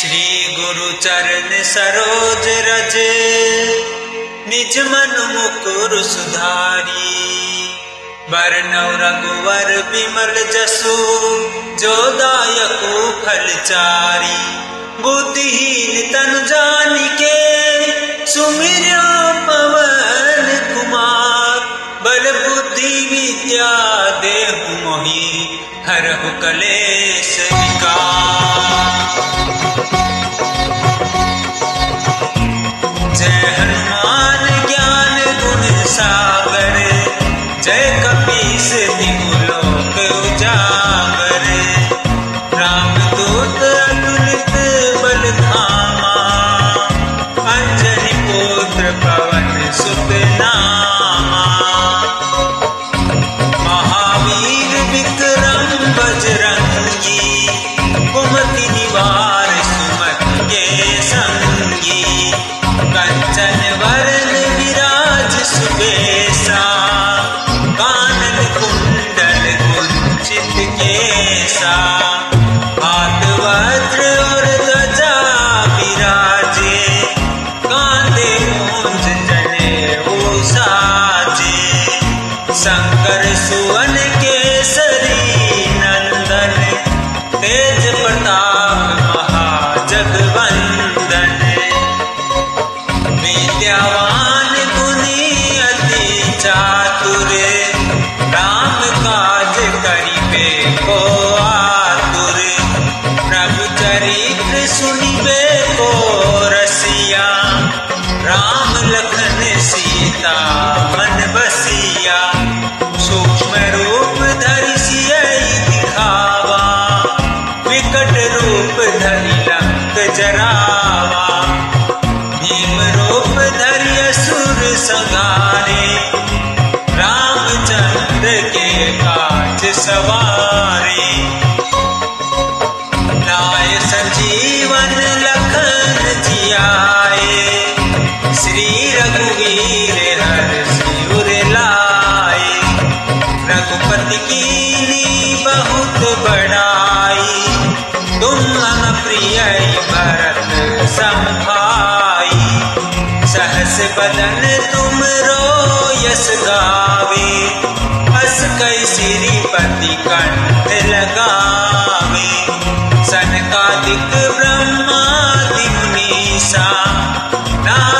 श्री गुरु चरण सरोज रज। निज मन मुकुर सुधारी। वर्णव रघुवर विमल जसु जो दायको फलचारी बुद्धिहीन तन जान के सुमिरो पवन कुमार। बल बुद्धि विद्या देहु मोहि हरहु कलेश विकार जय शंकर सुवन केसरी नंदन, तेज प्रताप महाजगवंदन विद्यावान गुणी अति चातुर, राम काज करिबे को आतुर। प्रभु चरित्र सुनिबे को रसिया, राम लखन सीता मन बसिया। श्री रघुवीर हर सिर लाए। रघुपति की बहुत बड़ाई। तुम प्रिय भरत संभाई। सहस बदन तुम रो यस गावे। हस कई श्रीपति कंठ लगावे। सनकादिक ब्रह्मादि मुनीसा नारद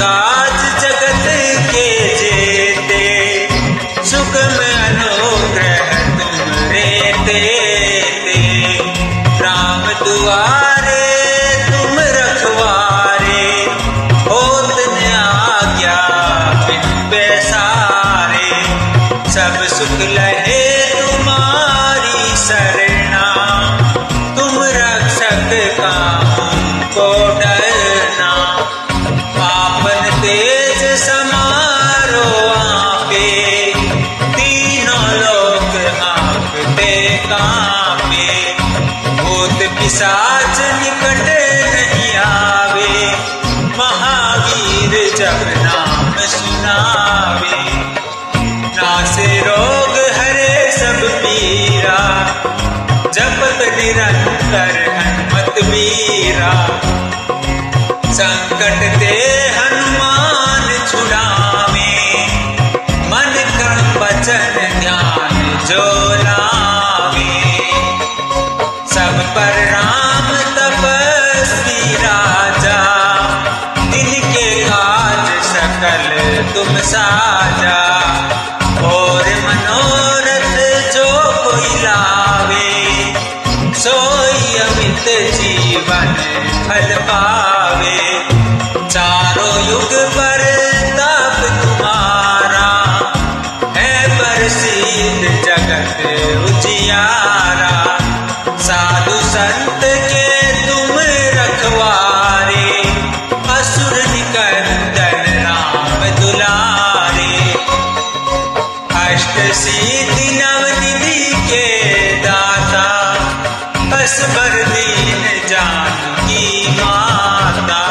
काज जगत के जेते सुगम अनुग्रह तुम रे देते। राम दुआरे तुम रखवारे होत न आज्ञा बिन पैसारे। सब सुख संकट हनुमान छुड़ावे। मन कर्म वचन ज्ञान जो लावे। सब पर राम तपस्वी राजा दिन के काज सकल तुम साजा। और मनोरथ जो कोई लावे, सोई अमित जीवन फल पा संत के तुम रखवारे, असुर निकंदन राम दुलारे। अष्ट सिद्धि नवनिधि के दाता पर दीन जान की माता।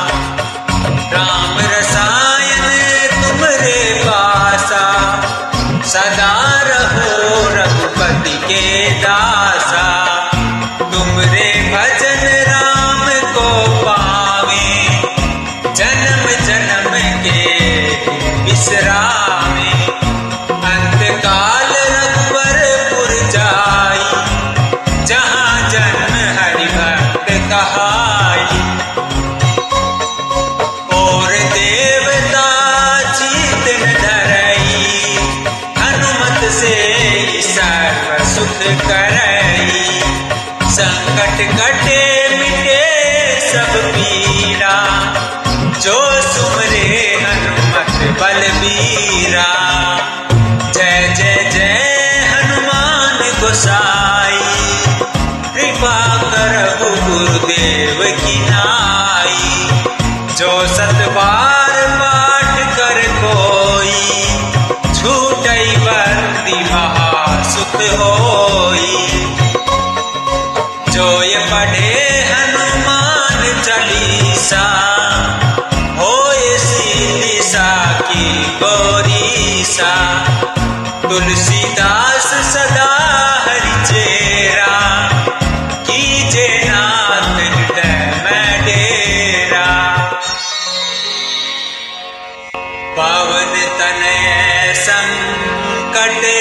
सुख करई। संकट कटे मिटे सब पीड़ा। जो सुमरे हनुमत बलबीरा। जय जय जय हनुमान गोसाई। कृपा करहु गुरुदेव की नाई। जो सतबार पाठ कर कोई, छूटई बंदी महासुख होई। जो ये पढ़े हनुमान चालीसा होए सीधी की गोरीसा। तुलसीदास सदा हरि चेरा, कीजे नाथ में डेरा। पवन तनय संकट